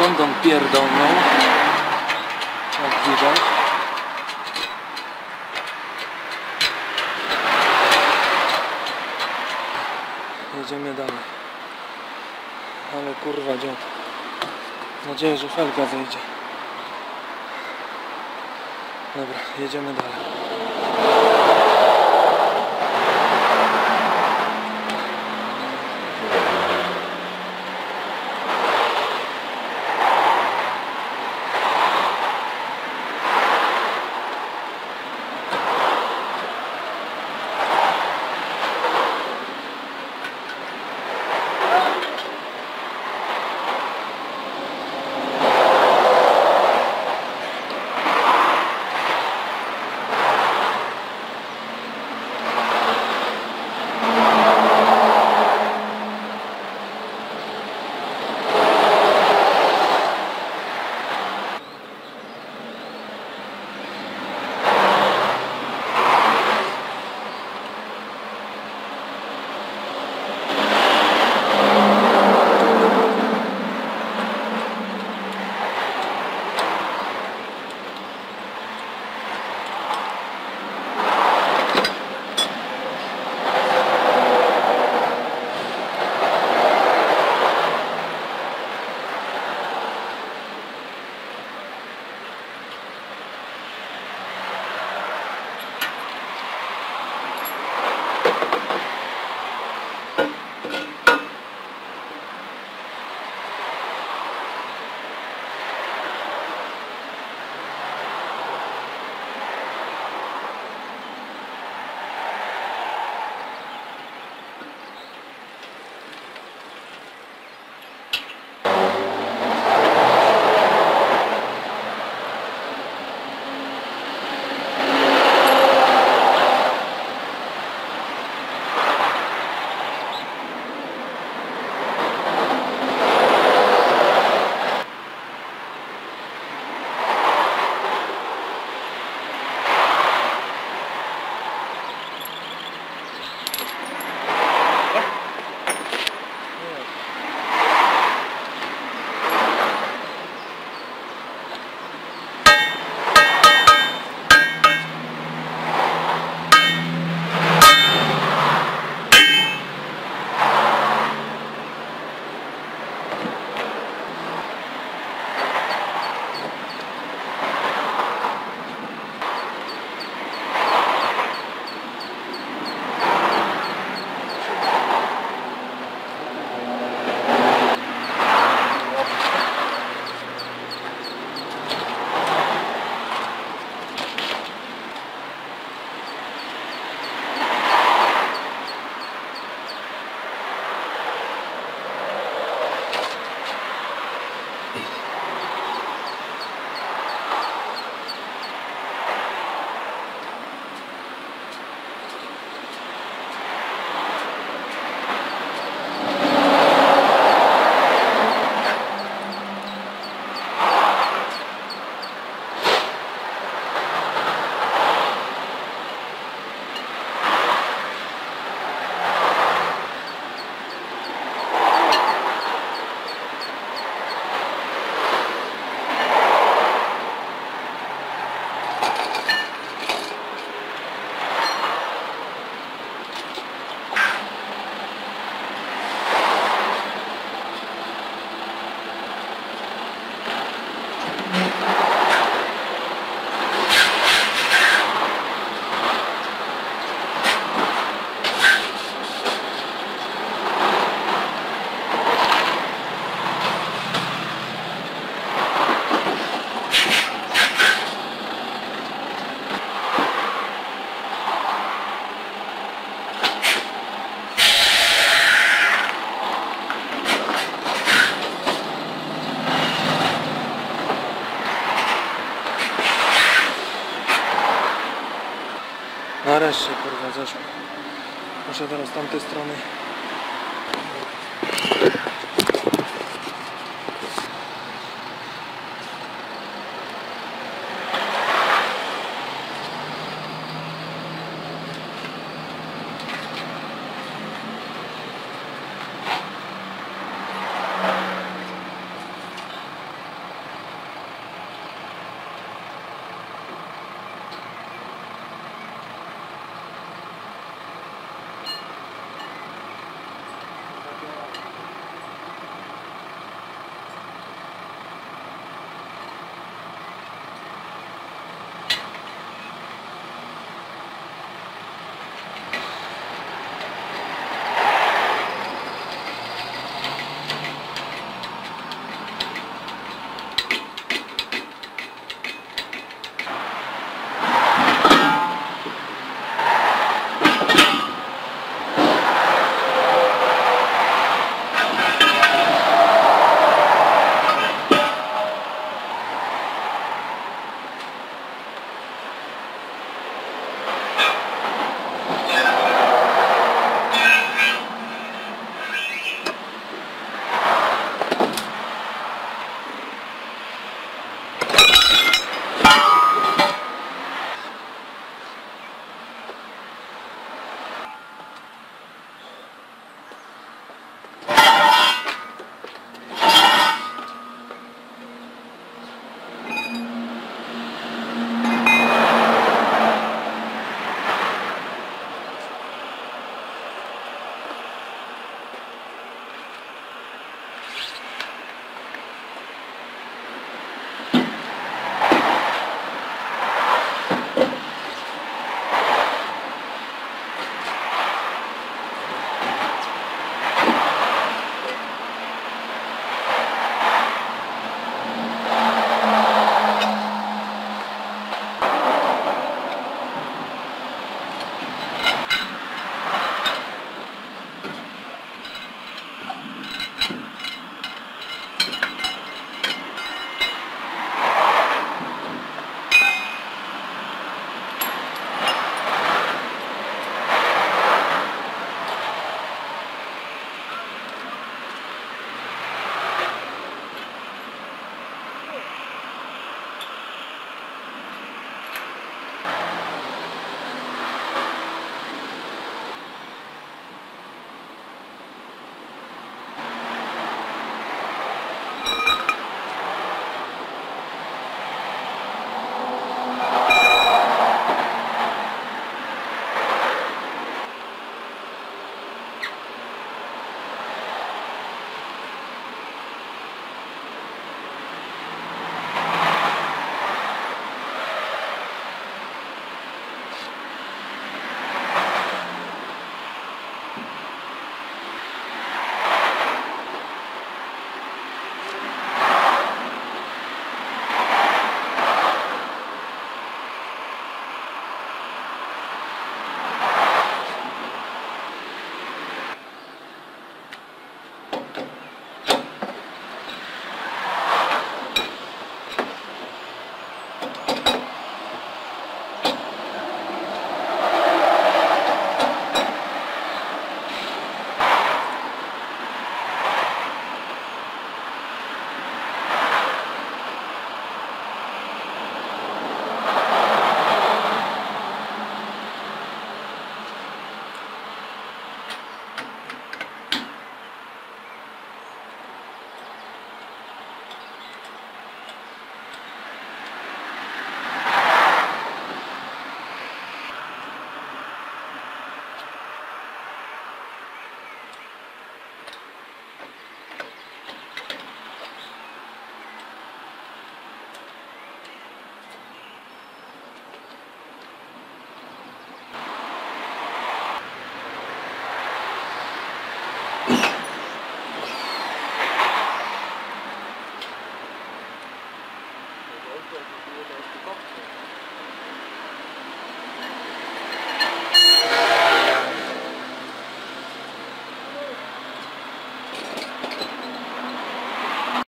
skąd on pierdolnął. Jak widać. Jedziemy dalej. Ale kurwa dziad. Mam nadzieję, że felga zejdzie. Dobra, jedziemy dalej. Nareszcie kurwa zeszło. Muszę teraz z tamtej strony